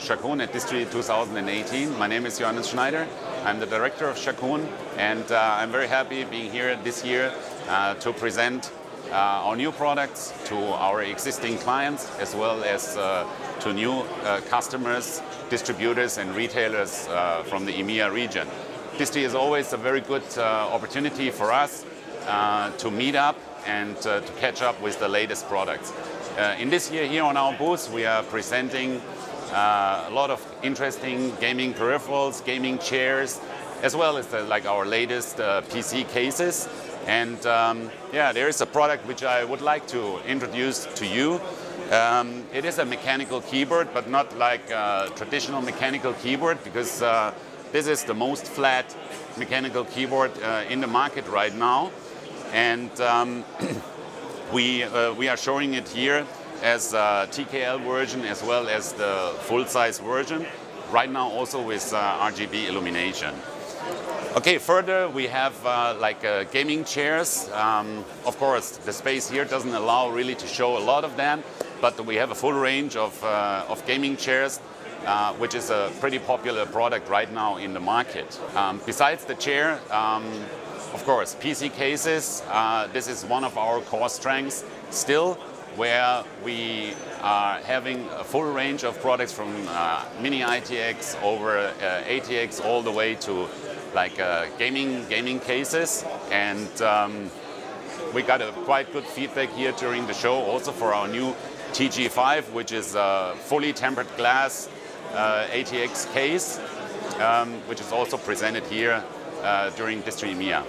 Sharkoon at DISTREE 2018. My name is Johannes Schneider. I'm the director of Sharkoon, and uh, I'm very happy being here this year uh, to present uh, our new products to our existing clients as well as uh, to new uh, customers, distributors, and retailers uh, from the EMEA region. DISTREE is always a very good opportunity for us to meet up and to catch up with the latest products. in this year, here on our booth, we are presenting uh, a lot of interesting gaming peripherals, gaming chairs, as well as the, like our latest uh, PC cases. And um, yeah, there is a product which I would like to introduce to you. Um, it is a mechanical keyboard, but not like a traditional mechanical keyboard because uh, this is the most flat mechanical keyboard uh, in the market right now. And um, we, uh, we are showing it here as a TKL version as well as the full-size version. Right now also with uh, RGB illumination. Okay, further we have uh, like uh, gaming chairs. Um, of course, the space here doesn't allow really to show a lot of them, but we have a full range of, uh, of gaming chairs, uh, which is a pretty popular product right now in the market. Um, besides the chair, um, of course, PC cases. Uh, this is one of our core strengths still where we are having a full range of products from uh, mini ITX over uh, ATX all the way to like uh, gaming gaming cases and um, we got a quite good feedback here during the show also for our new TG5 which is a fully tempered glass uh, ATX case um, which is also presented here uh, during DISTREE EMEA.